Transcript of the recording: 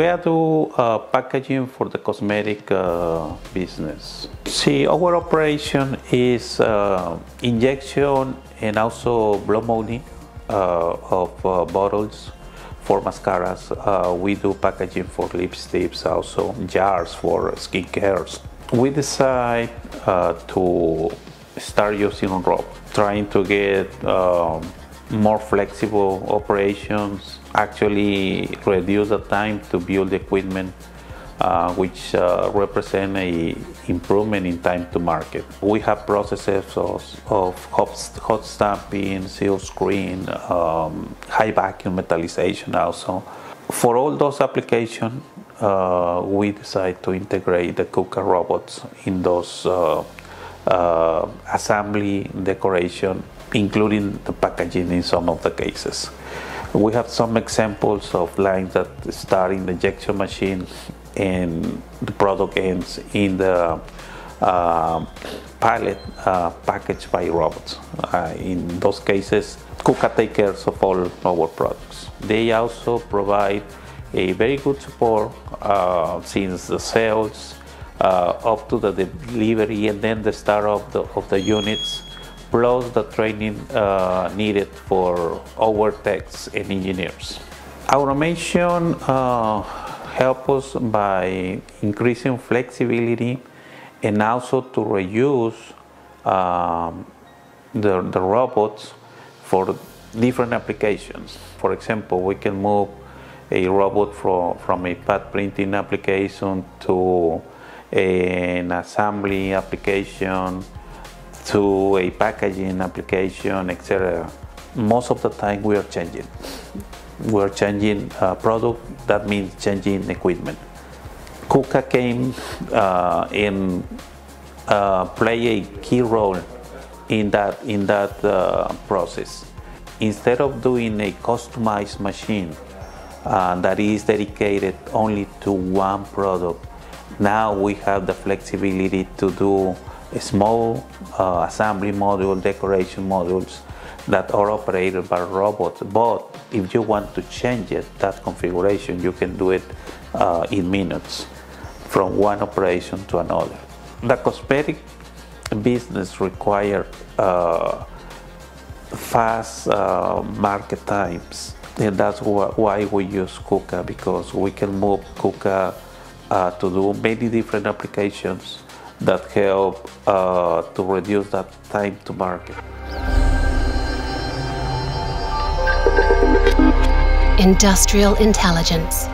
We do uh, packaging for the cosmetic uh, business. See, our operation is uh, injection and also blow molding uh, of uh, bottles for mascaras. Uh, we do packaging for lipsticks, also jars for skincare. We decide to start using rope, trying to get um, more flexible operations, actually reduce the time to build equipment, uh, which uh, represent a improvement in time to market. We have processes of, of hot, hot stamping, silk screen, um, high vacuum metallization also. For all those applications, uh, we decide to integrate the KUKA robots in those uh, uh, assembly, decoration, including the packaging in some of the cases. We have some examples of lines that start in the injection machine and the product ends in the uh, pallet uh, packaged by robots. Uh, in those cases, KUKA takes care of all our products. They also provide a very good support uh, since the sales uh, up to the delivery and then the start of the, of the units plus the training uh, needed for our techs and engineers. Automation uh, helps us by increasing flexibility and also to reuse um, the, the robots for different applications. For example, we can move a robot from, from a pad printing application to an assembly application to a packaging application, etc. Most of the time we are changing. We're changing uh, product, that means changing equipment. KUKA came uh, and uh, play a key role in that, in that uh, process. Instead of doing a customized machine uh, that is dedicated only to one product, now we have the flexibility to do small uh, assembly module, decoration modules that are operated by robots. But if you want to change it, that configuration, you can do it uh, in minutes from one operation to another. The cosmetic business require uh, fast uh, market times. And that's wh why we use KUKA because we can move KUKA uh, to do many different applications that help uh, to reduce that time to market. Industrial intelligence.